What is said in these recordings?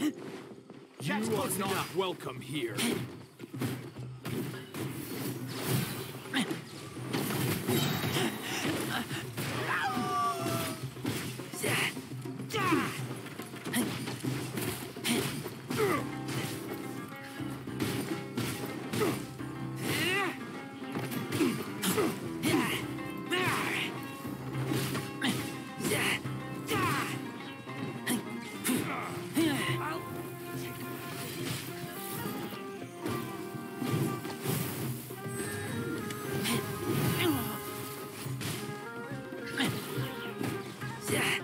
You are not welcome here. Yeah.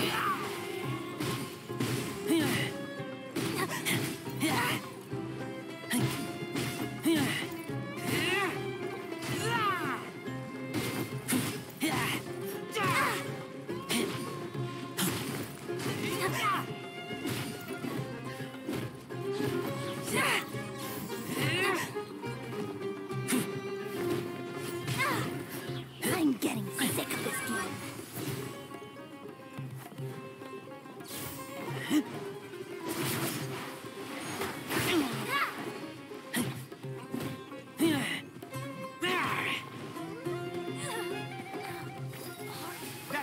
I'm That's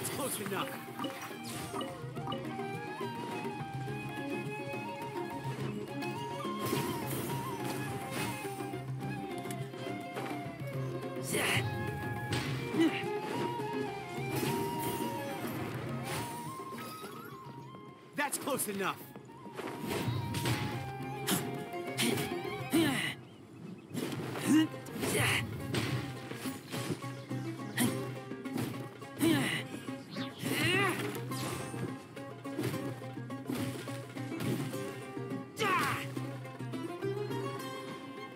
close enough. That's close enough.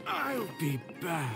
I'll be back.